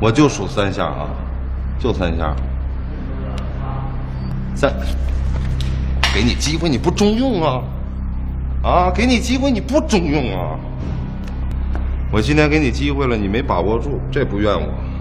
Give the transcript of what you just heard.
我就数三下啊就三下。三。给你机会你不中用啊。啊给你机会你不中用啊。我今天给你机会了你没把握住这不怨我。